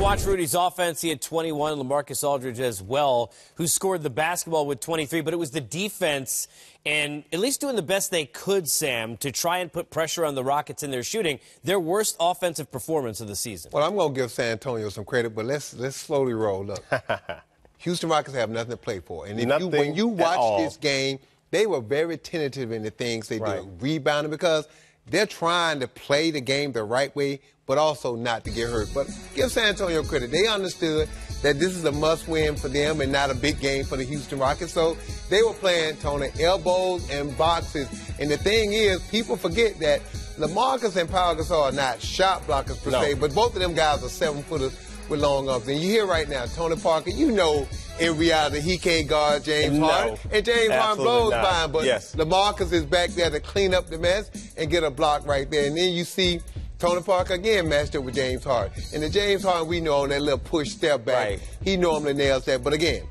watch Rudy's offense, he had 21. Lamarcus Aldridge as well, who scored the basketball with 23. But it was the defense and at least doing the best they could, Sam, to try and put pressure on the Rockets in their shooting. Their worst offensive performance of the season. Well, I'm going to give San Antonio some credit, but let's let's slowly roll. Look, Houston Rockets have nothing to play for, and if you, when you watch this game, they were very tentative in the things they right. do, rebounding because they're trying to play the game the right way, but also not to get hurt. But give San Antonio credit. They understood that this is a must win for them and not a big game for the Houston Rockets. So they were playing, Tony, elbows and boxes. And the thing is, people forget that LaMarcus and Pau Gasol are not shot blockers per no. se, but both of them guys are seven footers with long arms. And you hear right now, Tony Parker, you know in reality he can't guard James no, Harden. And James Harden blows not. by him. But yes. LaMarcus is back there to clean up the mess and get a block right there. And then you see Tony Parker again matched up with James Harden. And the James Harden we know on that little push step back, right. he normally nails that. But again,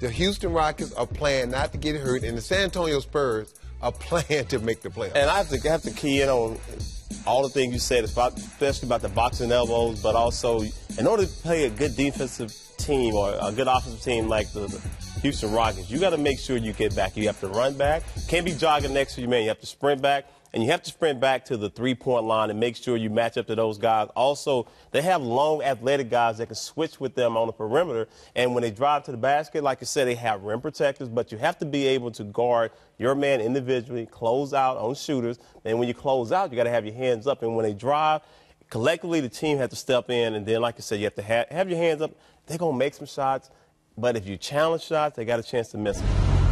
the Houston Rockets are playing not to get hurt, and the San Antonio Spurs are plan to make the playoffs. And I have to, have to key in on all the things you said, especially about the boxing elbows, but also in order to play a good defensive team or a good offensive team like the, the Houston Rockets, you got to make sure you get back. You have to run back. Can't be jogging next to you, man. You have to sprint back and you have to sprint back to the three-point line and make sure you match up to those guys. Also, they have long, athletic guys that can switch with them on the perimeter, and when they drive to the basket, like I said, they have rim protectors, but you have to be able to guard your man individually, close out on shooters, and when you close out, you got to have your hands up, and when they drive, collectively the team has to step in, and then, like I said, you have to have, have your hands up. They're going to make some shots, but if you challenge shots, they got a chance to miss them.